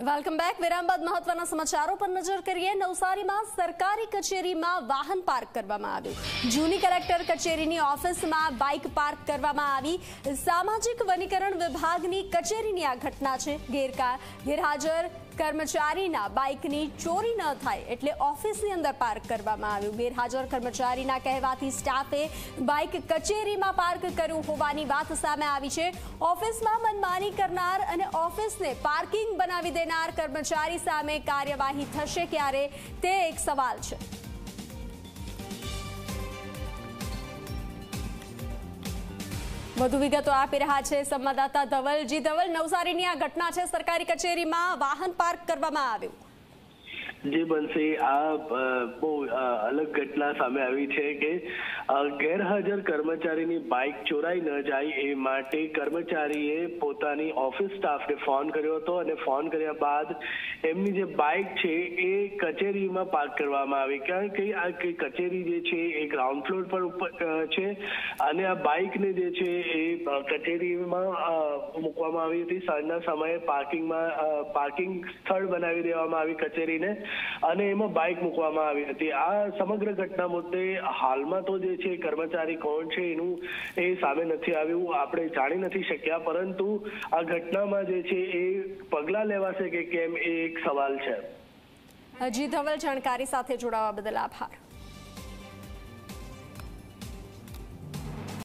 Welcome back વિરામ બાદ મહત્વના સમાચારો પર નજર કરીએ નવસારીમાં સરકારી કચેરીમાં વાહન પાર્ક કરવામાં આવ્યું જૂની કલેક્ટર કચેરીની ઓફિસમાં બાઇક પાર્ક કરવામાં આવી સામાજિક વનીકરણ વિભાગની કચેરીની આ ઘટના છે ગેરહાજર કર્મચારીના બાઇકની ચોરી ન થાય એટલે ઓફિસની અંદર પાર્ક કરવામાં આવ્યું. ગેરહાજર કર્મચારીના કહેવાથી સ્ટાફે બાઇક કચેરીમાં પાર્ક કર્યું હોવાની વાત સામે આવી છે. ઓફિસમાં મનમાની કરનાર અને ઓફિસને પાર્કિંગ બનાવી દેનાર કર્મચારી સામે કાર્યવાહી થશે ક્યારે તે એક સવાલ છે. વધુ વિગતો આપી રહ્યા છે સંવાદદાતા ધવલજી. ધવલ, નવસારીની આ ઘટના છે. સરકારી કચેરીમાં વાહન પાર્ક કરવામાં આવ્યું. જે બનશે આ બહુ અલગ ઘટના સામે આવી છે કે ગેરહાજર કર્મચારીની બાઇક ચોરાઈ ન જાય એ માટે કર્મચારીએ પોતાની ઓફિસ સ્ટાફને ફોન કર્યો હતો અને ફોન કર્યા બાદ એમની જે બાઇક છે એ કચેરીમાં પાર્ક કરવામાં આવી. કારણ કે આ કચેરી જે છે એ ગ્રાઉન્ડ ફ્લોર પર ઉપર છે અને આ બાઇકને જે છે એ કચેરીમાં મૂકવામાં આવી હતી. સાંજના સમયે પાર્કિંગમાં પાર્કિંગ સ્થળ બનાવી દેવામાં આવી કચેરીને અને એમાં બાઇક મૂકવામાં આવી હતી. આ સમગ્ર ઘટના મુદ્દે હાલમાં તો જે છે, કર્મચારી કોણ છે, એનું એ સામે નથી આવ્યું, આપણે જાણી નથી શક્યા, પરંતુ આ ઘટનામાં જે છે એ પગલાં લેવાશે કે કેમ, એ એક સવાલ છે. હજી ધવલ, જાણકારી સાથે જોડાવા બદલ આભાર.